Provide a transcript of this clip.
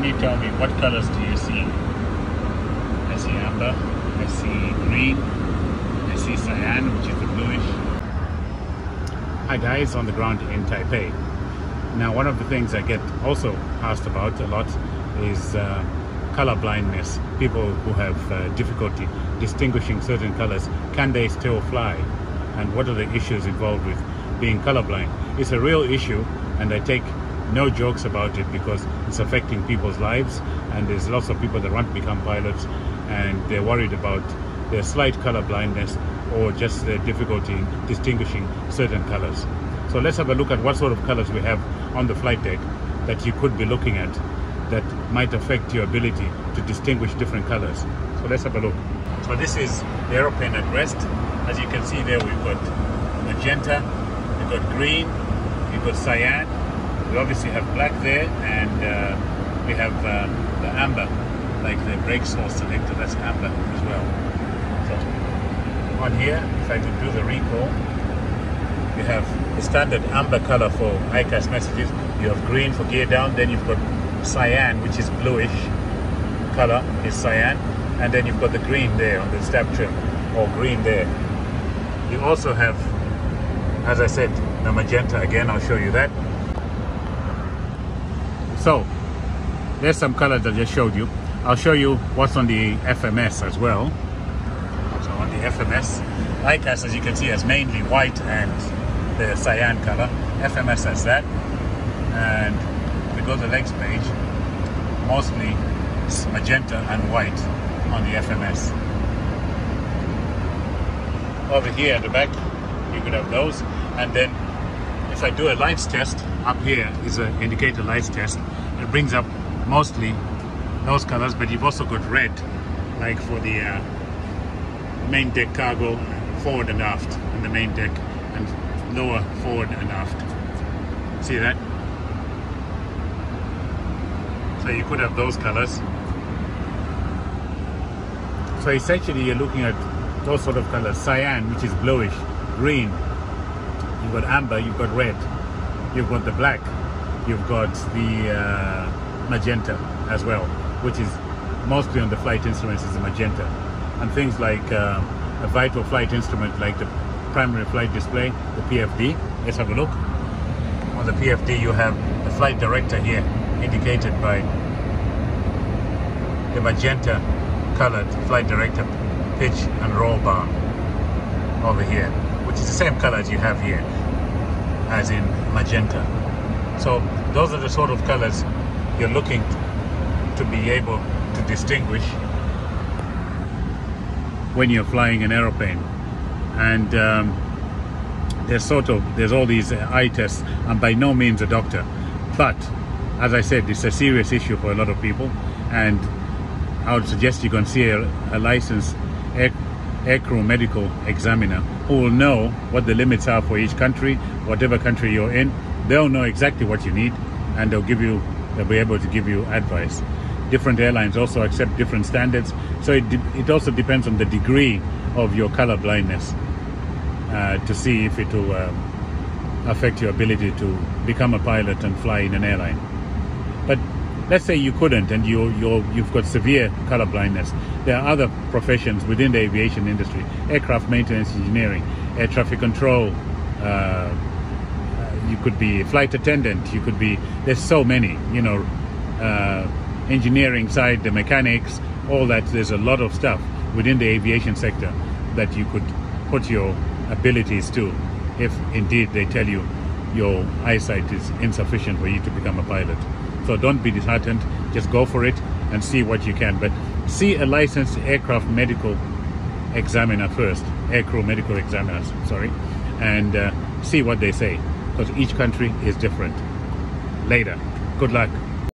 can you tell me what colors do you see? I see amber, I see green, I see cyan, which is the bluish. Hi guys, on the ground in Taipei. Now, one of the things I get also asked about a lot is uh, color blindness. People who have uh, difficulty distinguishing certain colors, can they still fly? And what are the issues involved with being colorblind? It's a real issue, and I take no jokes about it because it's affecting people's lives and there's lots of people that want to become pilots and they're worried about their slight color blindness or just their difficulty in distinguishing certain colors. So let's have a look at what sort of colors we have on the flight deck that you could be looking at that might affect your ability to distinguish different colors. So let's have a look. So this is the aeroplane at rest. As you can see there, we've got magenta, we've got green, we've got cyan, we obviously have black there and uh, we have um, the amber like the brake source selector that's amber as well. So on here if I could do the recall you have the standard amber color for EICAS messages. You have green for gear down then you've got cyan which is bluish color is cyan and then you've got the green there on the stab trim or green there. You also have as I said the magenta. Again I'll show you that so there's some colors I just showed you. I'll show you what's on the FMS as well. So on the FMS, EICAS as you can see has mainly white and the cyan color. FMS has that. And we go to the next page, mostly it's magenta and white on the FMS. Over here at the back, you could have those. And then if I do a lights test, up here is an indicator lights test. It brings up mostly those colors, but you've also got red, like for the uh, main deck cargo, forward and aft, and the main deck, and lower forward and aft. See that? So you could have those colors. So essentially you're looking at those sort of colors. Cyan, which is bluish, green, you've got amber, you've got red, you've got the black, you've got the uh, magenta as well, which is mostly on the flight instruments is the magenta. And things like uh, a vital flight instrument like the primary flight display, the PFD. Let's have a look. On the PFD you have the flight director here indicated by the magenta colored flight director pitch and roll bar over here is the same colors you have here, as in magenta. So those are the sort of colors you're looking to be able to distinguish when you're flying an aeroplane. And um, there's sort of, there's all these eye tests. I'm by no means a doctor, but as I said, it's a serious issue for a lot of people. And I would suggest you can see a, a licensed aircrew medical examiner who will know what the limits are for each country, whatever country you're in. They'll know exactly what you need and they'll give you, they'll be able to give you advice. Different airlines also accept different standards. So it, it also depends on the degree of your color blindness uh, to see if it will uh, affect your ability to become a pilot and fly in an airline. But let's say you couldn't and you you you've got severe color blindness. There are other professions within the aviation industry aircraft maintenance engineering air traffic control uh, you could be a flight attendant you could be there's so many you know uh, engineering side the mechanics all that there's a lot of stuff within the aviation sector that you could put your abilities to if indeed they tell you your eyesight is insufficient for you to become a pilot so don't be disheartened. Just go for it and see what you can. But see a licensed aircraft medical examiner first, aircrew medical examiners, sorry, and uh, see what they say because each country is different. Later. Good luck.